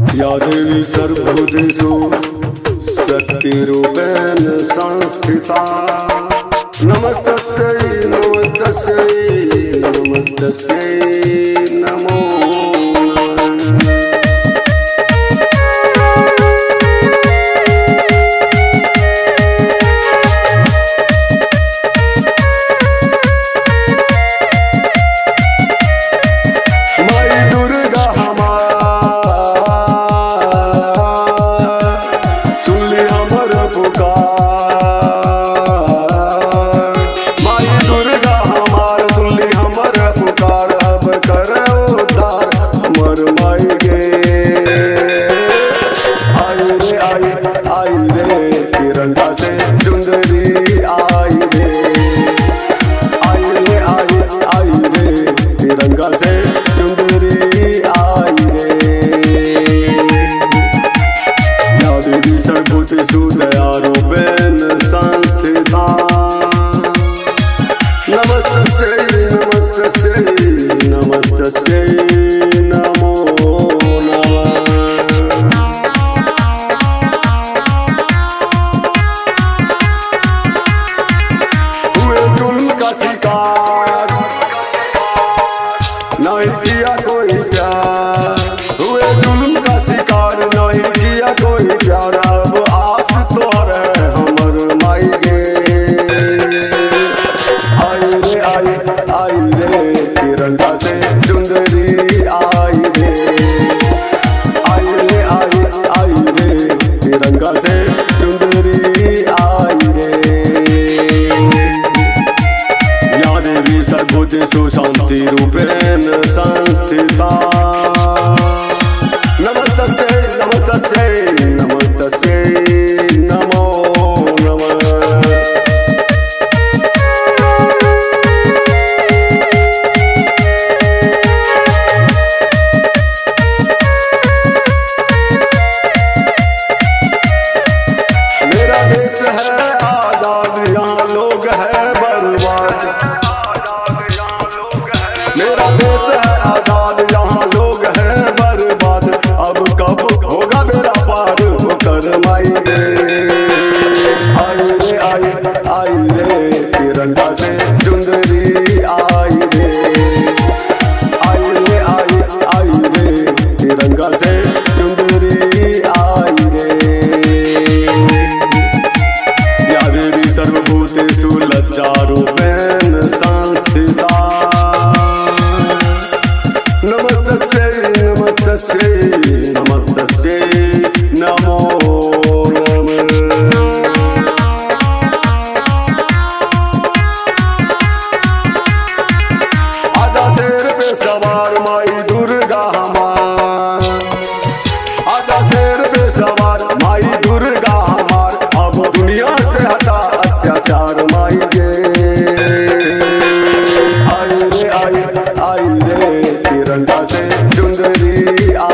या देवी सर्वदेशो शक्ति रूपेण संस्थिता। नमस्तस्यै नमस्तस्यै नमस्तस्यै आई आई रे, तिरंगा से चुंदरी आई रे। आई रे, आई आई रे, तिरंगा से चुंदरी आई रे। नारी सर्वोच्च सुद आरोपेन संस्थिता नमस्ते। शांति रूपेण संस्थिता फरमाइए शर्माएँगे आई रे आए आए रे तिरंगा से चुंदरी आ